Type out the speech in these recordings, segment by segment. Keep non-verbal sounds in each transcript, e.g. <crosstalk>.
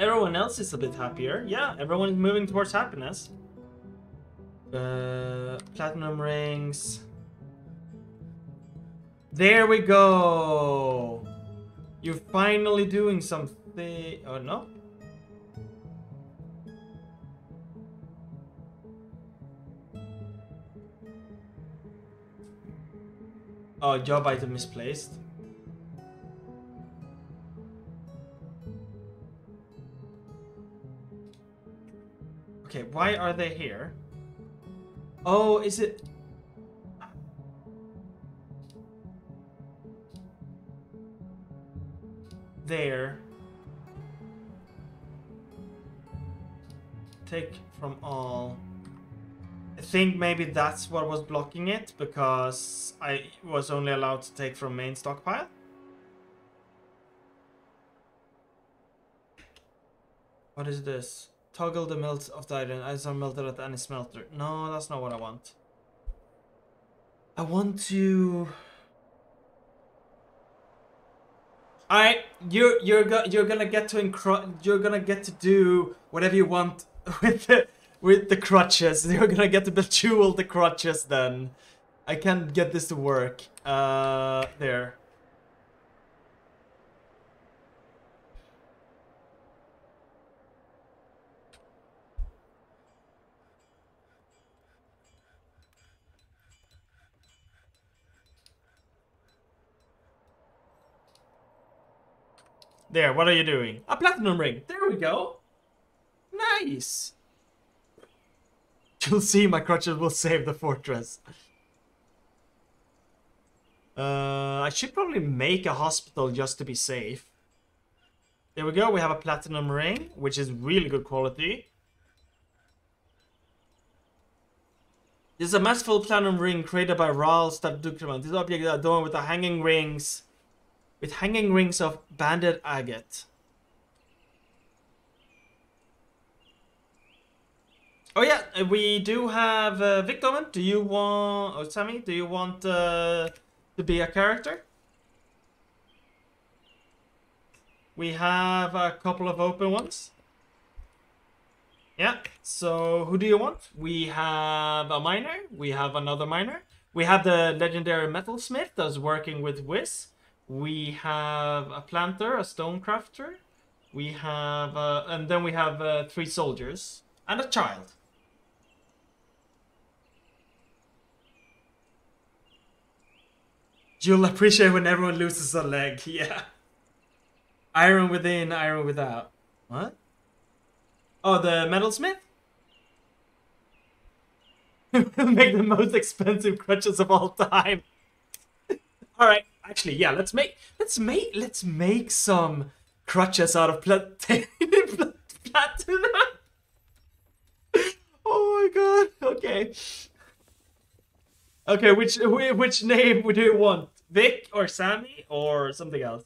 Everyone else is a bit happier. Yeah, everyone is moving towards happiness. Uh, platinum rings. There we go. You're finally doing something. Oh no. Oh, job item misplaced. Why are they here? Oh, is it... There. Take from all. I think maybe that's what was blocking it, because I was only allowed to take from main stockpile. What is this? Toggle the melt of the iron. Items are melted at any smelter. No, that's not what I want. I want to... Alright, you're you're go you're gonna get to encro you're gonna get to do whatever you want <laughs> with the with the crutches. <laughs> You're gonna get to bejewel the crutches then. I can't get this to work. Uh there. There, what are you doing? A platinum ring. There we go. Nice. <laughs> You'll see my crutches will save the fortress. Uh, I should probably make a hospital just to be safe. There we go. We have a platinum ring, which is really good quality. This is a masterful platinum ring created by Rahl Stadukman. This object is adorned with the hanging rings with hanging rings of banded agate. Oh yeah, uh, we do have uh, Victor. Do you want, oh Sammy, do you want uh, to be a character? We have a couple of open ones. Yeah, so who do you want? We have a miner, we have another miner. We have the legendary metalsmith that's working with Wiz. We have a planter, a stonecrafter. We have, uh, and then we have uh, three soldiers and a child. You'll appreciate when everyone loses a leg, <laughs> yeah. Iron within, iron without. What? Oh, the metalsmith? <laughs> Make the most expensive crutches of all time. <laughs> Alright, actually, yeah, let's make let's make let's make some crutches out of plat <laughs> platinum. oh my god. Okay. Okay, which which name would you want? Vic or Sammy or something else?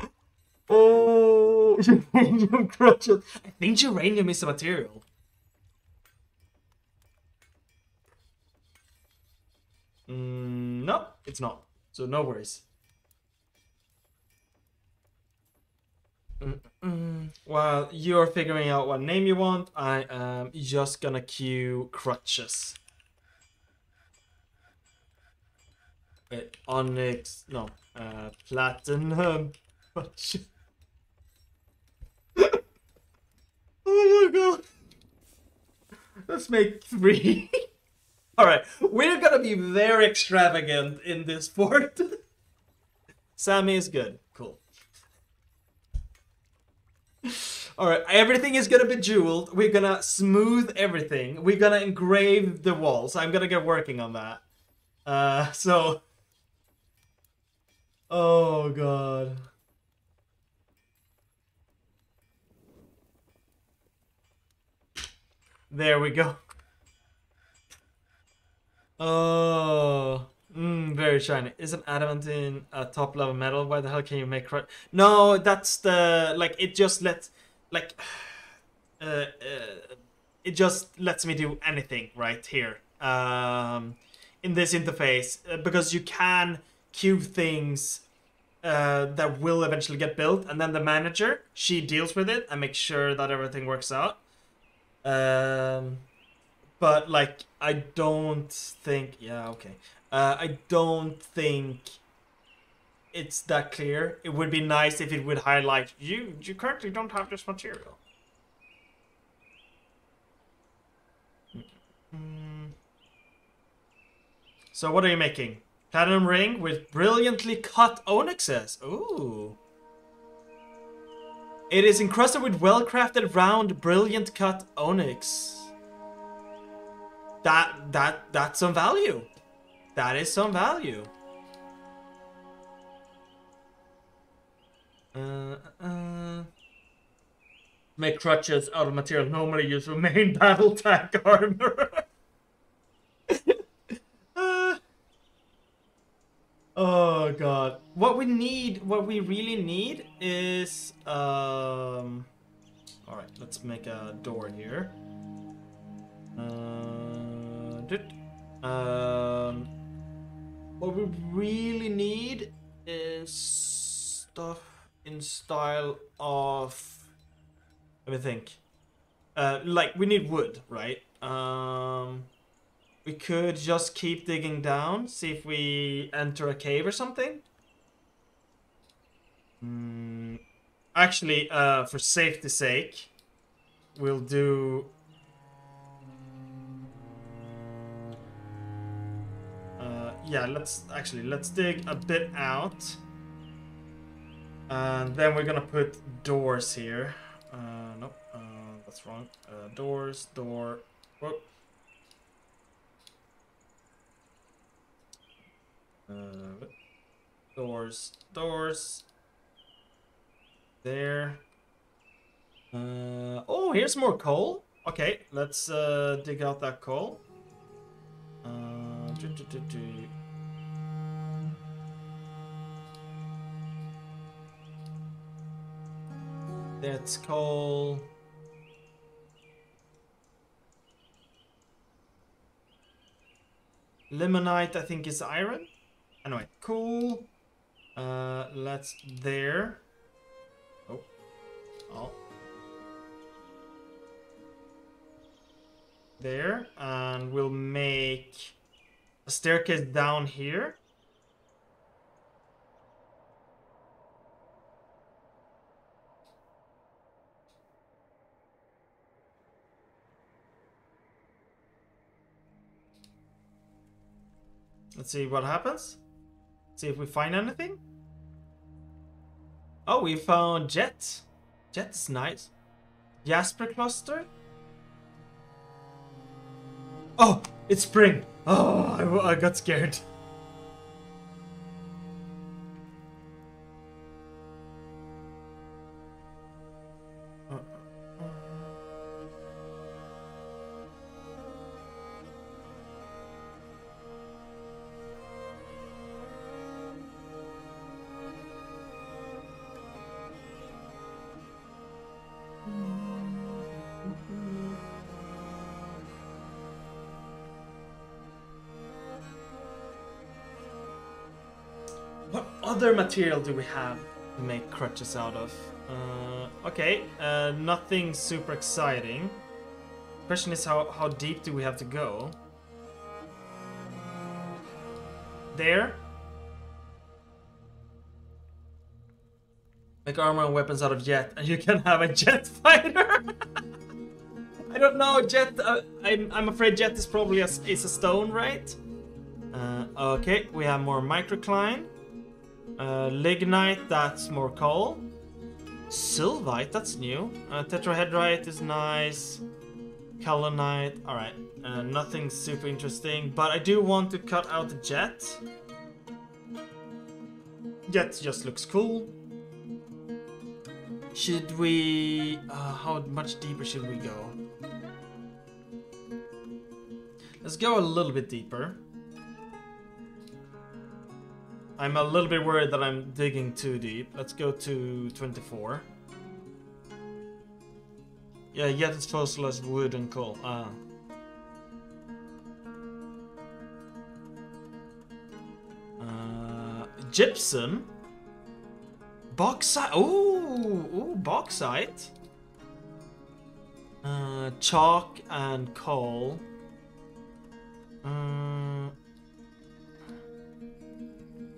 <laughs> Oh, <laughs> uranium crutches. I think uranium is a material. Mm, no, it's not. So no worries. Mm -mm. While you're figuring out what name you want, I am just gonna queue crutches. Wait, onyx, no, uh, platinum crutches. <laughs> oh my god. Let's make three. <laughs> All right, we're gonna be very extravagant in this fort. <laughs> Sammy is good. Cool. All right, everything is gonna be jeweled. We're gonna smooth everything. We're gonna engrave the walls. I'm gonna get working on that. Uh, so. Oh god. There we go. Oh, mm, very shiny. Isn't adamantine a top level metal? Why the hell can you make right? No, that's the like it just lets like <sighs> uh, uh, it just lets me do anything right here um, in this interface uh, because you can queue things. Uh, that will eventually get built, and then the manager she deals with it and makes sure that everything works out. Um, but like I don't think. Yeah, okay. Uh, I don't think it's that clear. It would be nice if it would highlight you. You currently don't have this material. Mm. So what are you making? Platinum ring with brilliantly cut onyxes. Ooh. It is encrusted with well-crafted round brilliant cut onyx. That that that's some value. That is some value. Uh, uh, make crutches out of material normally used for main <laughs> battle tank armor. <laughs> uh, oh god. What we need, what we really need is um Alright, let's make a door here. Uh, did, um what we really need is stuff in style of let me think. Uh, like we need wood, right? Um, we could just keep digging down, see if we enter a cave or something. Mm, actually, uh, for safety's sake, we'll do. Yeah, let's actually let's dig a bit out. And then we're gonna put doors here. Uh, nope, uh, that's wrong. Uh, doors, door. Whoop. Uh, doors, doors. There. Uh, oh, here's more coal. Okay, let's uh, dig out that coal. Uh, doo -doo -doo That's coal. Limonite, I think, is iron. Anyway, cool. Uh, let's there. Oh. Oh. There. And we'll make a staircase down here. Let's see what happens. See if we find anything. Oh, we found Jet. Jet's nice. Jasper cluster. Oh, it's spring. Oh, I, I got scared. Other material do we have to make crutches out of? Uh, okay, uh, nothing super exciting. Question is how, how deep do we have to go? There. Make armor and weapons out of jet, and you can have a jet <laughs> fighter. I don't know, jet. Uh, I'm I'm afraid jet is probably a, is a stone, right? Uh, okay, we have more microcline. Uh, lignite, that's more coal. Sylvite, that's new. Uh, tetrahedrite is nice. Kaolinite, alright. Uh, nothing super interesting, but I do want to cut out the jet. Jet just looks cool. Should we... Uh, how much deeper should we go? Let's go a little bit deeper. I'm a little bit worried that I'm digging too deep. Let's go to 24. Yeah, yet it's fossilized wood and coal. Ah. Uh, gypsum? bauxite. Ooh, ooh, bauxite. Uh, chalk and coal. Uh,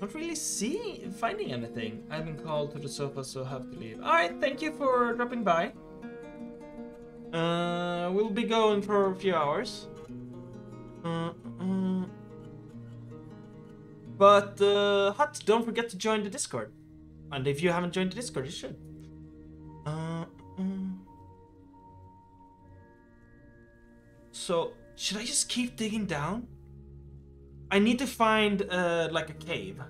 not really see finding anything. I've been called to the sofa, so have to leave. All right, thank you for dropping by. Uh, we'll be going for a few hours. Uh, uh, but uh, Hut, don't forget to join the Discord. And if you haven't joined the Discord, you should. Uh, uh. So, should I just keep digging down? I need to find uh, like a cave.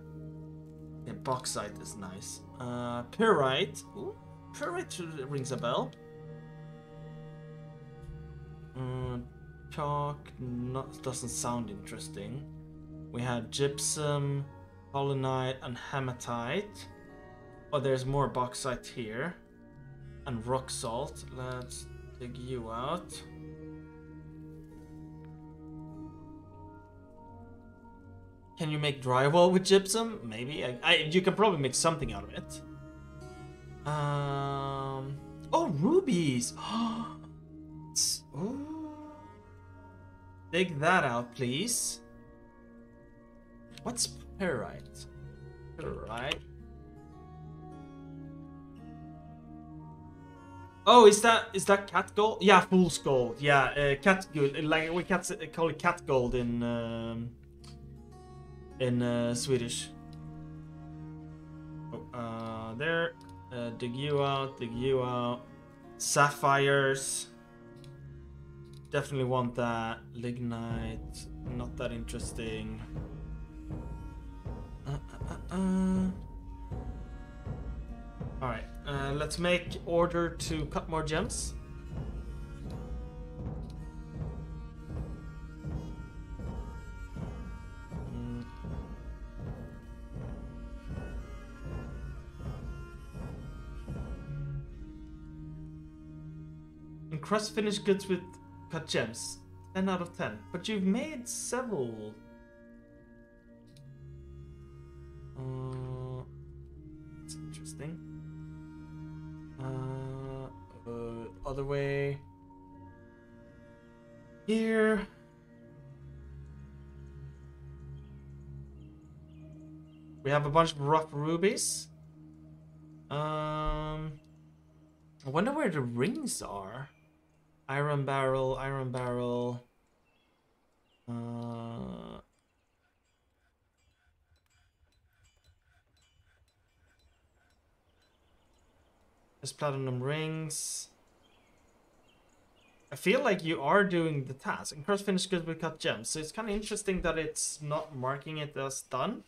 Yeah, bauxite is nice. Uh, pyrite. Ooh, pyrite rings a bell. Uh, chalk not, doesn't sound interesting. We have gypsum, polonite, and hematite. Oh, there's more bauxite here. And rock salt. Let's dig you out. Can you make drywall with gypsum? Maybe. I, I, you can probably make something out of it. Um. Oh, rubies. <gasps> Ooh. Dig that out, please. What's pyrite? Pyrite. Oh, is that is that cat gold? Yeah, fool's gold. Yeah, uh, cat gold. Like we cats call it cat gold in. Um, in uh, Swedish. Oh, uh, there. Uh, dig you out, dig you out. Sapphires. Definitely want that. Lignite. Not that interesting. Uh, uh, uh, uh. Alright, uh, let's make order to cut more gems. Cross finished goods with cut gems. 10 out of 10. But you've made several. Uh, interesting. Uh, uh, other way. Here. We have a bunch of rough rubies. Um, I wonder where the rings are. Iron barrel, iron barrel. Uh, there's platinum rings. I feel like you are doing the task. And cross finish goods with cut gems. So it's kind of interesting that it's not marking it as done.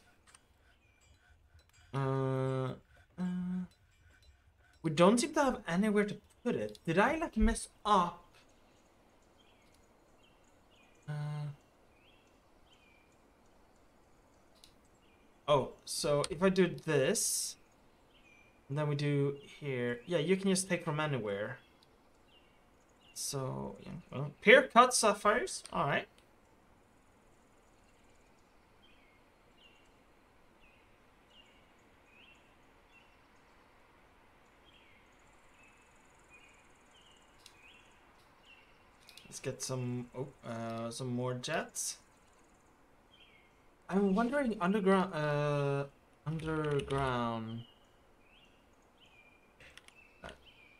Uh, uh, we don't seem to have anywhere to put it. Did I like mess up Uh, oh, so if I do this, and then we do here, yeah, you can just take from anywhere. So, yeah, well, peer cut sapphires, alright. Let's get some oh, uh, some more jets. I'm wondering underground uh underground. Uh,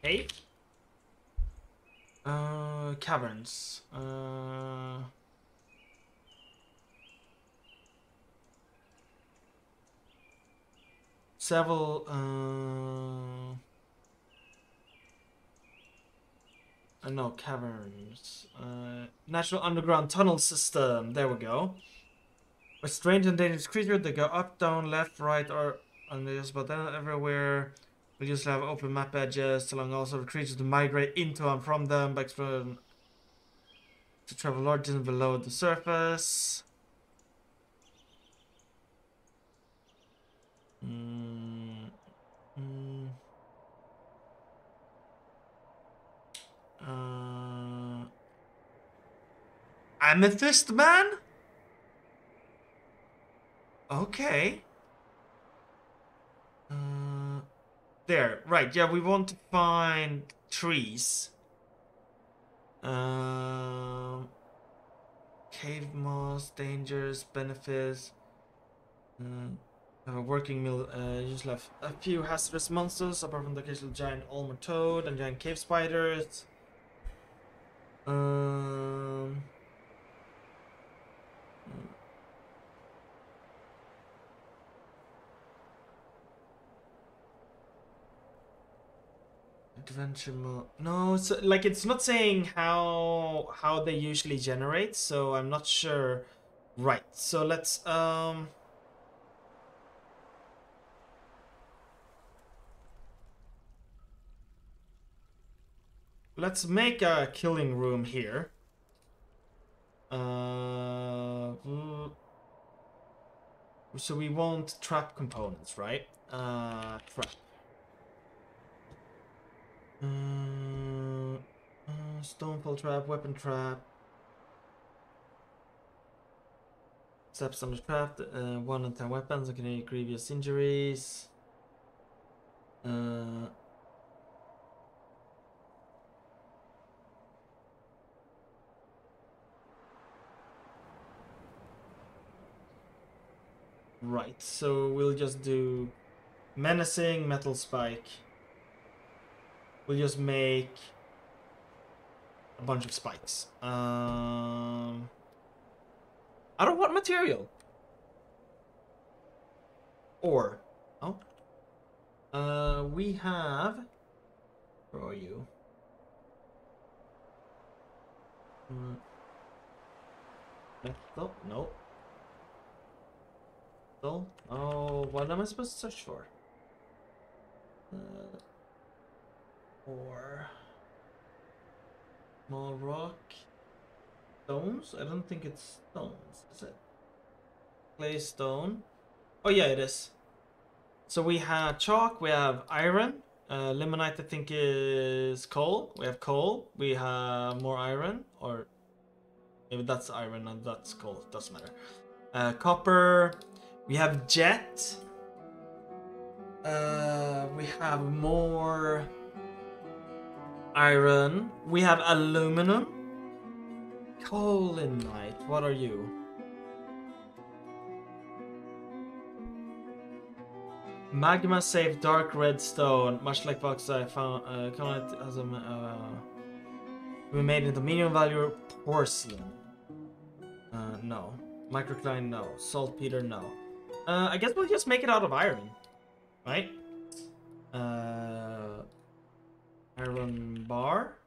cave uh caverns. Uh several uh Uh, no, caverns. Uh, natural underground tunnel system. There we go. A strange and dangerous creature. They go up, down, left, right, or on this, but then everywhere. We just have open map edges, allowing all sorts of creatures to migrate into and from them by exploring to travel large and below the surface. Mm. Mm. Uh, Amethyst Man? Okay. Uh, There, right, yeah, we want to find trees. Um, cave moss, dangers, benefits. Uh, have a working mill. Uh, just left a few hazardous monsters, apart from the occasional giant Ulmer toad and giant cave spiders. Um. Adventure mode. No, it's like it's not saying how how they usually generate, so I'm not sure. Right. So let's um. Let's make a killing room here. Uh, so we want trap components, right? Uh, trap. Uh, uh, stonefall trap, weapon trap. Steps on the trap, uh, 1 and 10 weapons, okay, grievous injuries. Uh, Right, so we'll just do menacing metal spike. We'll just make a bunch of spikes. Um, out of what material? Or, oh, uh, we have. Where are you? Hmm. Metal? Nope. Oh, what am I supposed to search for? Uh, or small rock stones? I don't think it's stones, is it? Clay stone. Oh yeah, it is. So we have chalk, we have iron, uh, limonite I think is coal. We have coal, we have more iron, or maybe that's iron and that's coal, doesn't matter. Uh, copper, we have jet. Uh, we have more iron. We have aluminum. Kaolinite, what are you? Magma safe dark red stone, much like bauxite found uh Kaolinite has a uh, we made it into medium value porcelain. Uh no. Microcline no. Saltpeter no. Uh, I guess we'll just make it out of iron, right? Uh, iron bar.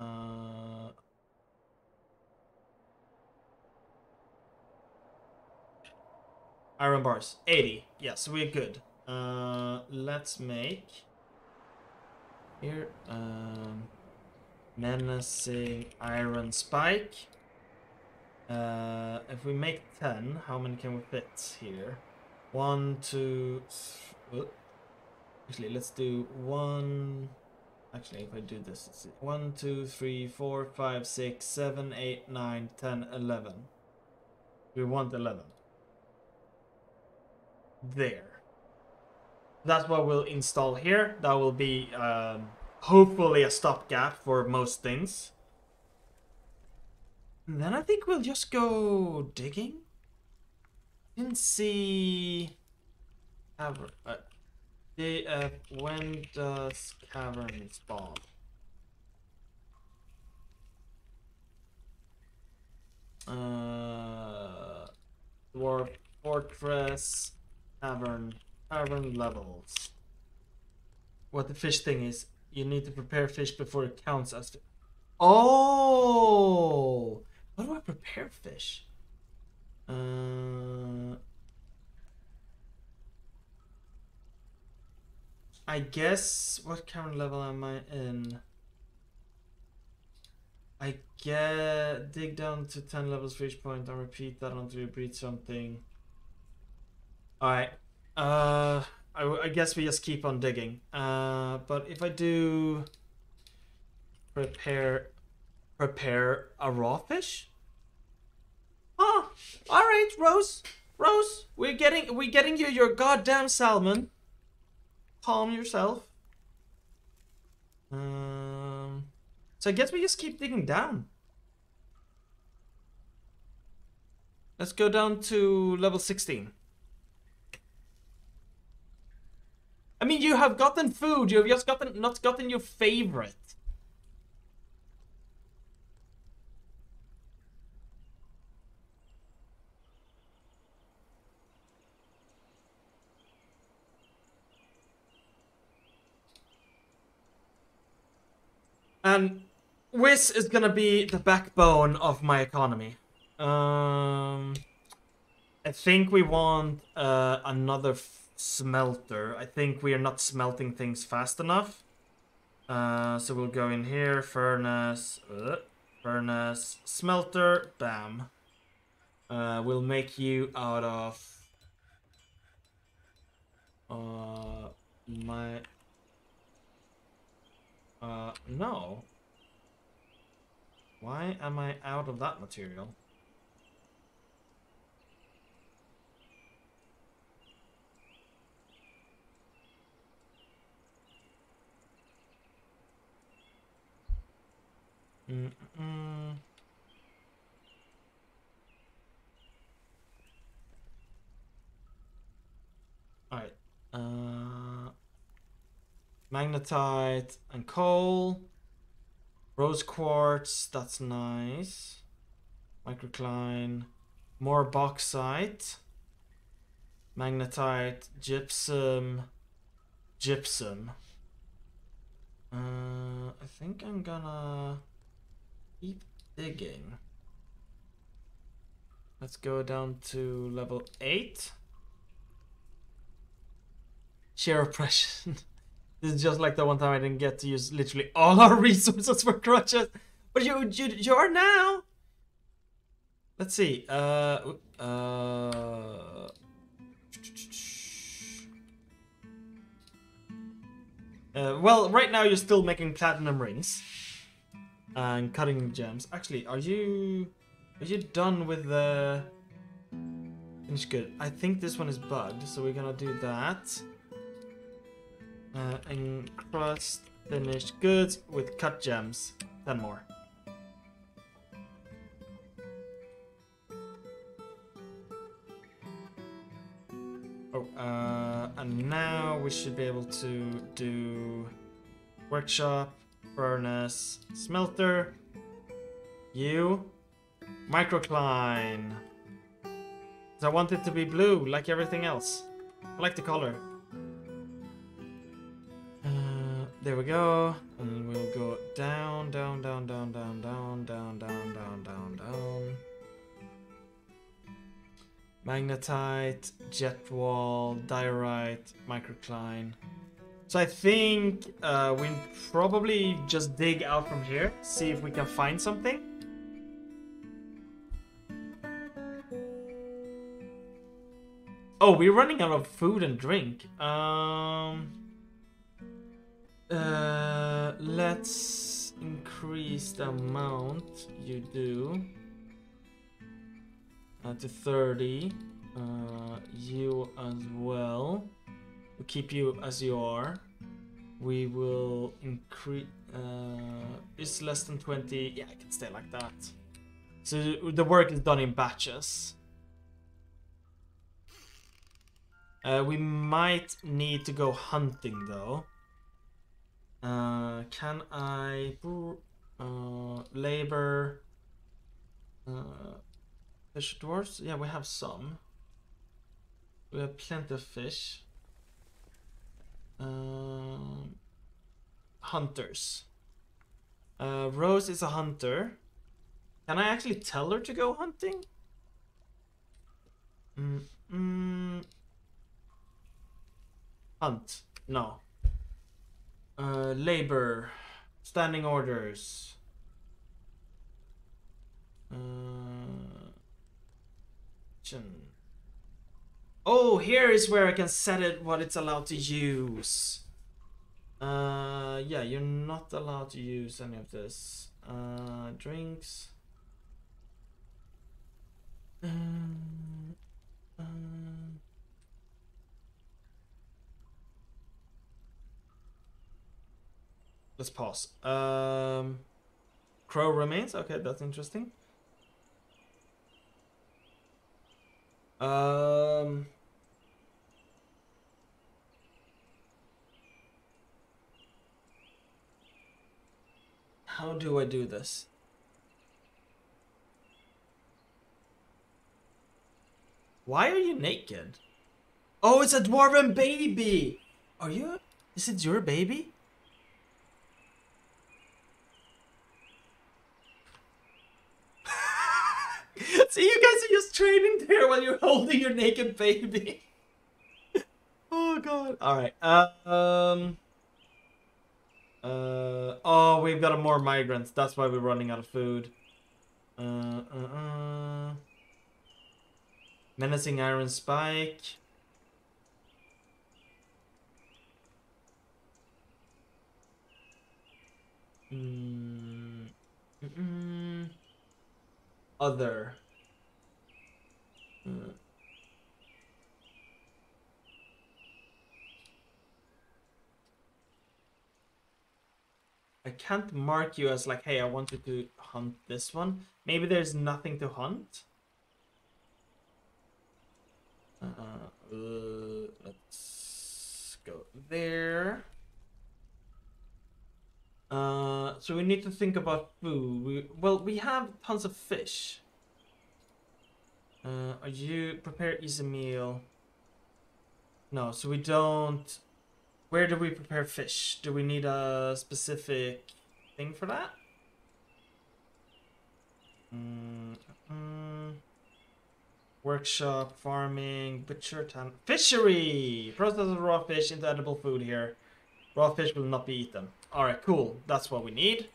Uh, iron bars, 80. Yes, we're good. Uh, let's make here um, menacing iron spike. Uh, if we make 10, how many can we fit here? One, two, actually, let's do one. Actually, if I do this, let's see. One, two, three, four, five, six, seven, eight, nine, ten, eleven. We want 11. There. That's what we'll install here. That will be um, hopefully a stopgap for most things. And then I think we'll just go digging. Didn't see. Cavern. Uh, when does cavern spawn? Uh, dwarf fortress cavern cavern levels. What the fish thing is, you need to prepare fish before it counts as. Oh. How do I prepare fish? Uh, I guess what current level am I in? I get dig down to 10 levels for each point and repeat that until you breed something. Alright. Uh, I, I guess we just keep on digging. Uh, but if I do prepare prepare a raw fish? Oh, all right, Rose. Rose, we're getting we're getting you your goddamn salmon. calm yourself. Um, so I guess we just keep digging down. Let's go down to level 16. I mean, you have gotten food. You have just gotten not gotten your favorite. And Wiz is gonna be the backbone of my economy. Um, I think we want uh, another smelter. I think we are not smelting things fast enough. Uh, so we'll go in here, furnace, uh, furnace, smelter, bam. Uh, we'll make you out of uh, my uh, no. Why am I out of that material? Mm -mm. Alright. Uh, magnetite and coal. Rose quartz, that's nice. Microcline. More bauxite. Magnetite, gypsum, gypsum. Uh, I think I'm gonna keep digging. Let's go down to level 8. Share oppression. <laughs> this is just like the one time I didn't get to use literally all our <laughs> resources for crutches. But you, you, you are now. Let's see. Uh, uh, uh, well, right now you're still making platinum rings and cutting gems. Actually, are you are you done with the finish good? I think this one is bugged, so we're gonna do that. Uh, encrust finished goods with cut gems. Ten more. Oh, uh, and now we should be able to do workshop furnace, smelter, you, microcline. I want it to be blue, like everything else. I like the color. There we go. And we'll go down, down, down, down, down, down, down, down, down, down, down. Magnetite, jet wall, diorite, microcline. So I think uh, we probably just dig out from here, see if we can find something. Oh, we're running out of food and drink. Um, uh, let's increase the amount you do uh, to 30. Uh, you as well. We'll keep you as you are. We will increase... Uh, it's less than 20. Yeah, I can stay like that. So the work is done in batches. Uh, we might need to go hunting though. Uh, can I... Uh, labor... Uh, fish dwarfs? Yeah, we have some. We have plenty of fish. Um, hunters. Uh, Rose is a hunter. Can I actually tell her to go hunting? Mm, mm. Hunt. No. Uh, labor. Standing orders. Uh, Oh, here is where I can set it what it's allowed to use. Uh, yeah, you're not allowed to use any of this. Uh, drinks. Um, um, let's pause. Um, crow remains. Okay, that's interesting. Um. How do I do this? Why are you naked? Oh, it's a dwarven baby! Are you? Is it your baby? See, you guys are just training there while you're holding your naked baby. <laughs> oh god. Alright. Uh, um. Uh, oh, we've got more migrants. That's why we're running out of food. Uh, uh, uh. Menacing Iron Spike. Mm, mm, mm. Other. I can't mark you as like, hey, I want you to hunt this one. Maybe there's nothing to hunt. Uh, uh, let's go there. Uh, so we need to think about food. We, well, we have tons of fish. Uh, are you prepare easy meal? No, so we don't. Where do we prepare fish? Do we need a specific thing for that? Mm -mm. Workshop, farming, butcher, town, fishery! Process of raw fish into edible food here. Raw fish will not be eaten. Alright, cool. That's what we need.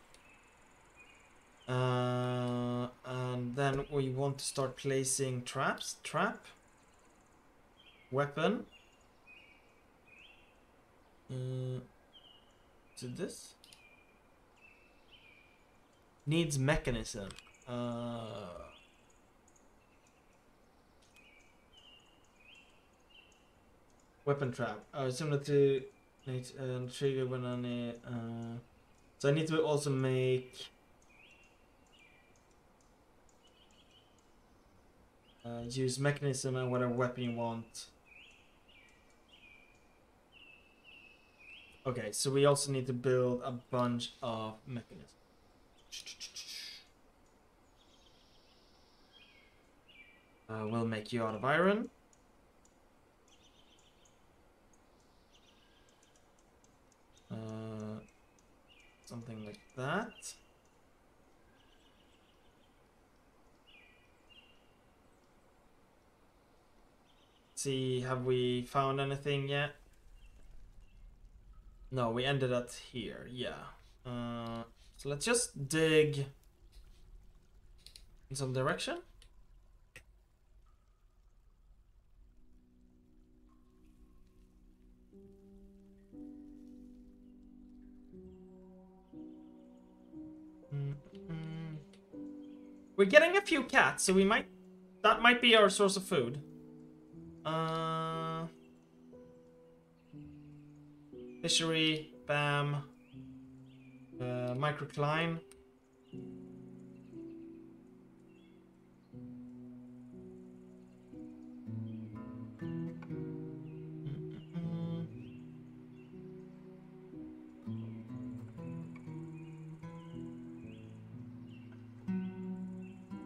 Uh, and then we want to start placing traps. Trap. Weapon. Uh, this? Needs mechanism. Uh, weapon trap. Uh, similar to uh, trigger when on it. Uh, so I need to also make. Uh, use mechanism and whatever weapon you want. Okay, so we also need to build a bunch of mechanisms. Uh, we'll make you out of iron. Uh, something like that. See, have we found anything yet? No, we ended at here, yeah. Uh, so let's just dig in some direction. We're getting a few cats, so we might... That might be our source of food. Uh... Fishery, bam. Uh, microcline.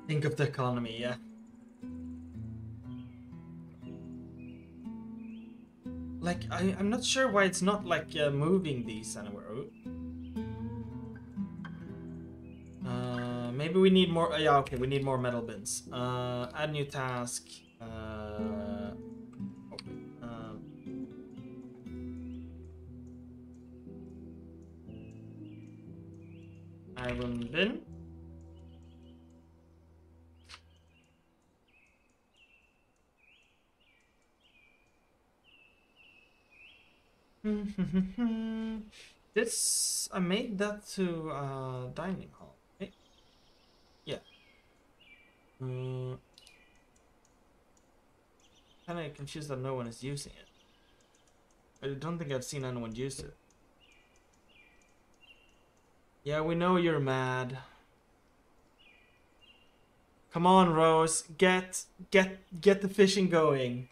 Think of the economy, yeah. Like, I, I'm not sure why it's not, like, uh, moving these anywhere. Uh, maybe we need more... Uh, yeah, okay, we need more metal bins. Uh, add new task. <laughs> this I made that to uh, dining hall. Yeah. Uh, kind of confused that no one is using it. I don't think I've seen anyone use it. Yeah, we know you're mad. Come on, Rose. Get get get the fishing going.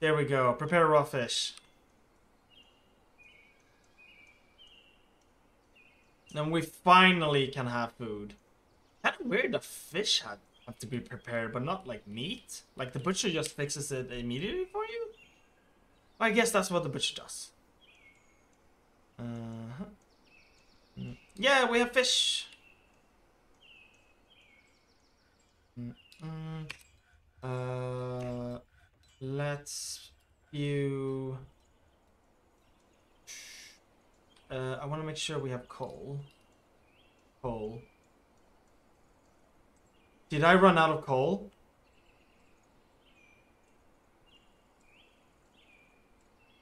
There we go. Prepare raw fish. And we finally can have food. Kind of weird the fish had have to be prepared, but not like meat. Like the butcher just fixes it immediately for you. I guess that's what the butcher does. Uh huh. Mm. Yeah, we have fish. Mm -mm. Uh, let's view. Uh, I want to make sure we have coal. Coal. Did I run out of coal?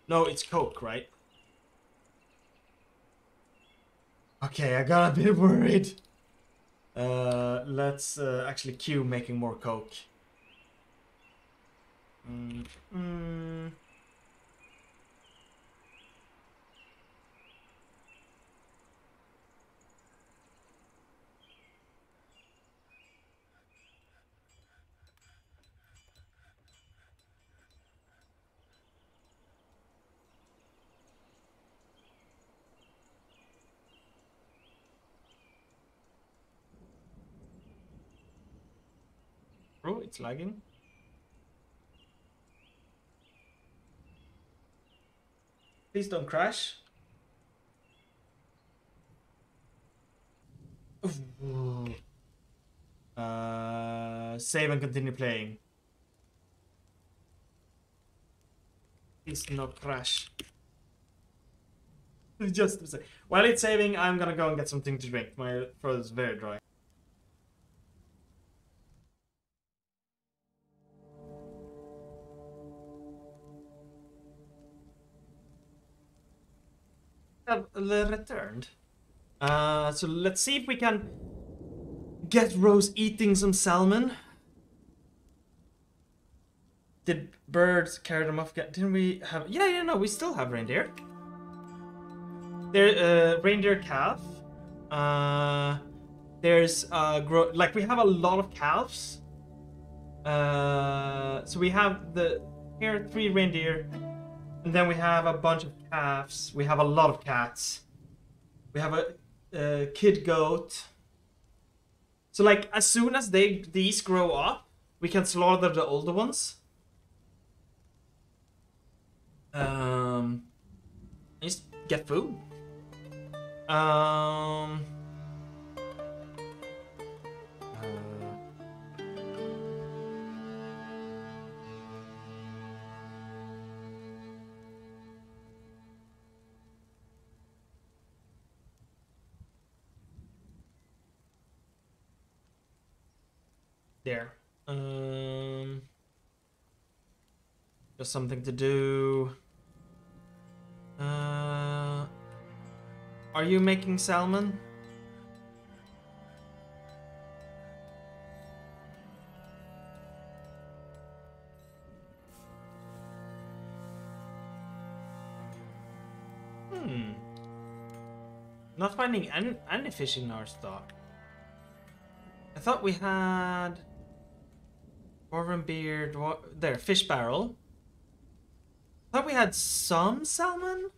No, it's coke, right? Okay, I got a bit worried. Uh, let's uh, actually queue making more coke. Mm. Oh, it's lagging. Please don't crash. Uh, save and continue playing. Please no crash. <laughs> Just to say. While it's saving, I'm gonna go and get something to drink. My throat is very dry. Have returned. Uh, so let's see if we can get Rose eating some salmon. Did birds carry them off? Didn't we have? Yeah, yeah, no, we still have reindeer. There, uh, reindeer calf. Uh, there's uh, like we have a lot of calves. Uh, so we have the here three reindeer, and then we have a bunch of calves. We have a lot of cats. We have a, a kid goat. So like as soon as they these grow up, we can slaughter the older ones. Um, just get food. Um. There. Um, just something to do. Uh, are you making salmon? Hmm. Not finding any, any fish in our stock. I thought we had... Dwarven beard. What? There, fish barrel. Thought we had some salmon.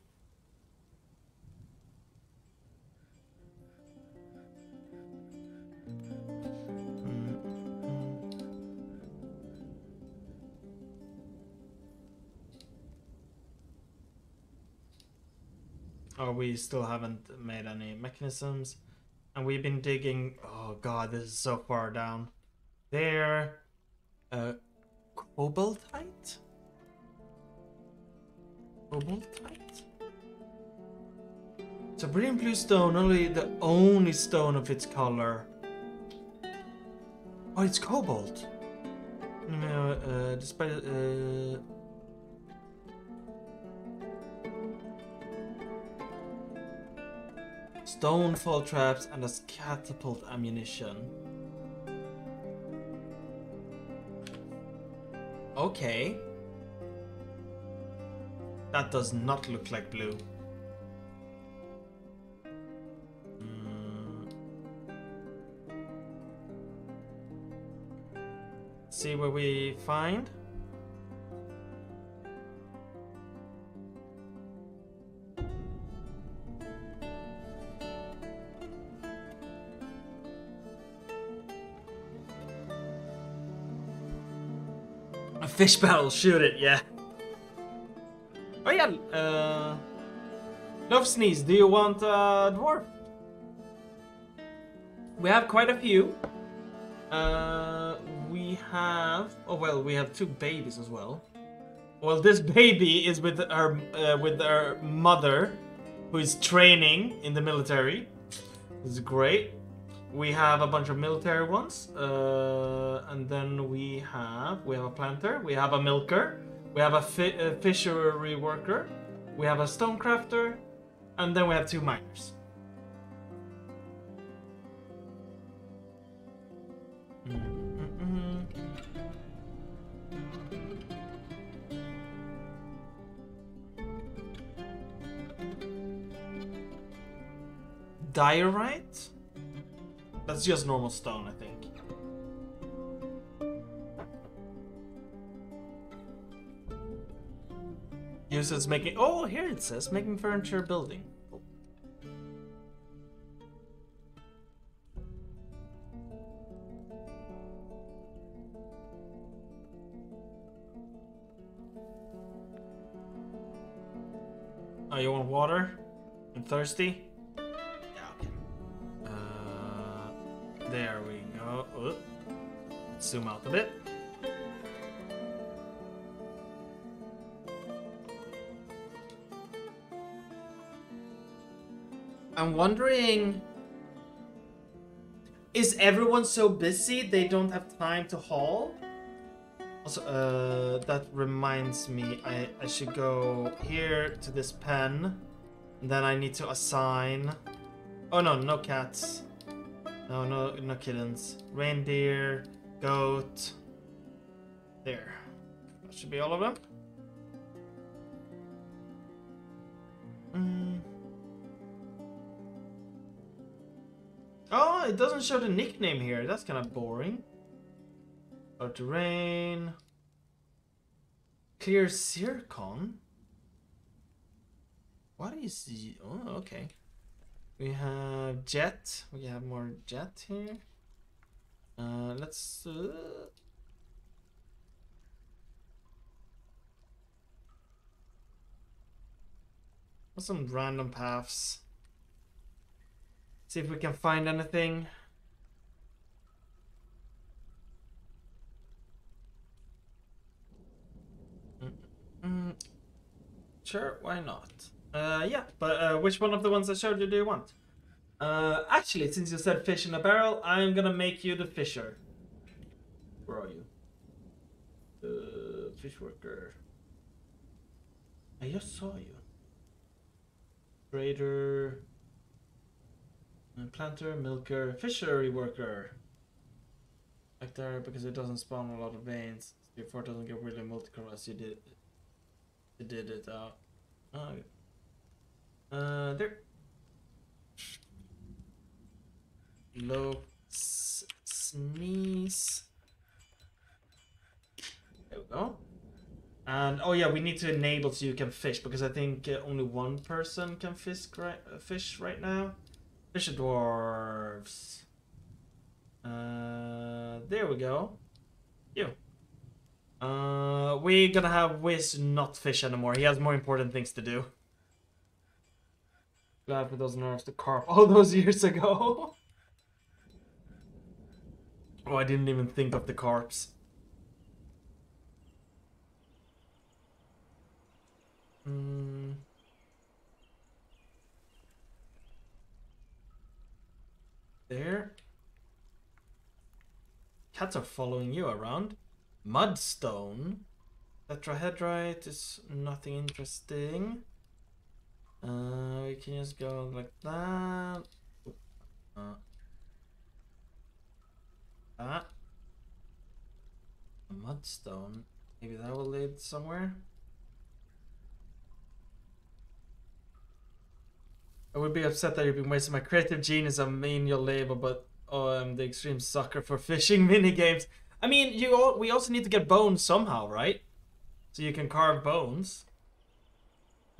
Oh, we still haven't made any mechanisms. And we've been digging... Oh god, this is so far down. There. Uh, cobaltite? Cobaltite? It's a brilliant blue stone, only the only stone of its color. Oh, it's cobalt. Uh, uh, despite uh, stone fall traps and as catapult ammunition. Okay. That does not look like blue. Mm. See what we find. Fish barrel, shoot it, yeah. Oh yeah, uh... Love Sneeze, do you want a dwarf? We have quite a few. Uh, we have... Oh well, we have two babies as well. Well, this baby is with her, uh, with her mother, who is training in the military. This is great. We have a bunch of military ones, uh, and then we have we have a planter, we have a milker, we have a, fi- a fishery worker, we have a stone crafter, and then we have two miners. Mm-hmm. Mm-hmm. Mm-hmm. Diorite? That's just normal stone, I think. Uses making. Oh, here it says making furniture building. Oh, you want water? I'm thirsty? There we go. Zoom out a bit. I'm wondering. Is everyone so busy they don't have time to haul? Also, uh, that reminds me, I, I should go here to this pen. And then I need to assign. Oh no, no cats. No, no, no kittens. Reindeer, goat. There. That should be all of them. Mm. Oh, it doesn't show the nickname here. That's kind of boring. Out to rain. Clear Zircon. What is. Oh, okay. We have jet. We have more jet here. Uh, let's... Uh... Some random paths. See if we can find anything. Mm, mm, sure, why not? Uh, yeah, but uh, which one of the ones I showed you do you want? Uh, actually, since you said fish in a barrel, I'm gonna make you the fisher. Where are you? Uh, fish worker. I just saw you. Trader. uh, Planter, milker, fishery worker. Like there, because it doesn't spawn a lot of veins. Before it doesn't get really multicolor as you did. You did it out. Oh, uh, there. Low sneeze. There we go. And oh yeah, we need to enable so you can fish because I think uh, only one person can fish right uh, fish right now. Fish dwarves. Uh, there we go. You. Uh, we're gonna have Wiz not fish anymore. He has more important things to do. Glad for those nerves to carp all those years ago. oh, I didn't even think of the carps. Hmm. There. Cats are following you around. Mudstone. Tetrahedrite is nothing interesting. Uh, we can just go like that. Uh, that. A mudstone. Maybe that will lead somewhere. I would be upset that you've been wasting my creative genius on me your labor, but oh, I'm the extreme sucker for <laughs> fishing mini games. I mean, you all, we also need to get bones somehow, right? So you can carve bones.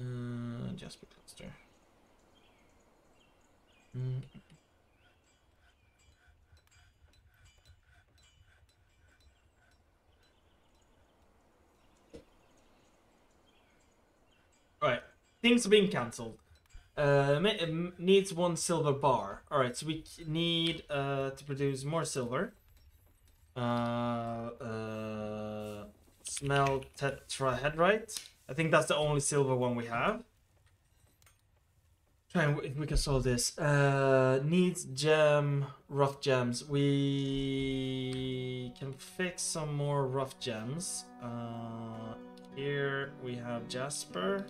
Uh, Jasper cluster. Mm. Right, things are being cancelled. Uh, needs one silver bar. All right, so we need uh, to produce more silver. Uh, uh, smell tetrahedrite. I think that's the only silver one we have. Try and if we can solve this. Uh, needs gem, rough gems. We can fix some more rough gems. Uh, here we have Jasper.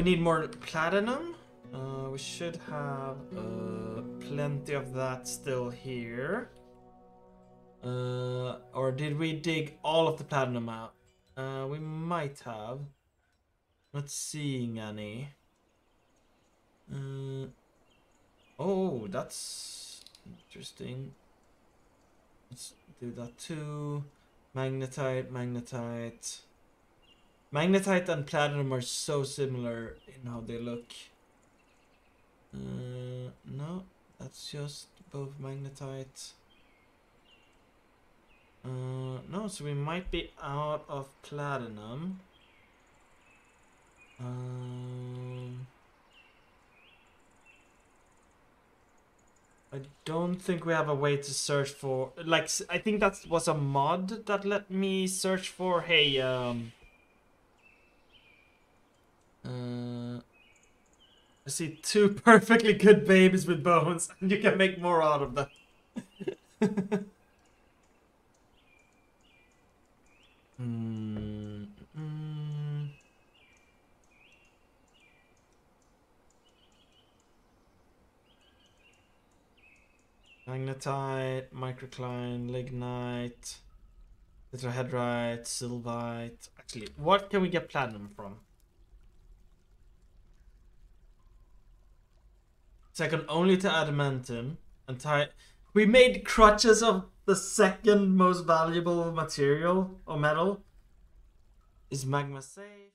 We need more platinum. Uh, we should have uh, plenty of that still here. Uh, or did we dig all of the platinum out? Uh, we might have. Not seeing any. Uh, oh, that's interesting. Let's do that too. Magnetite, magnetite. Magnetite and platinum are so similar in how they look. Uh, no, that's just both magnetite. Uh, no, so we might be out of platinum. Um, I don't think we have a way to search for like I think that was a mod that let me search for hey um See two <laughs> perfectly good babies with bones and you can make more out of them. <laughs> Magnetite, microcline, lignite, tetrahedrite, sylvite. Actually, what can we get platinum from? Second only to adamantium and tie. We made crutches of the second most valuable material or metal. Is magma safe?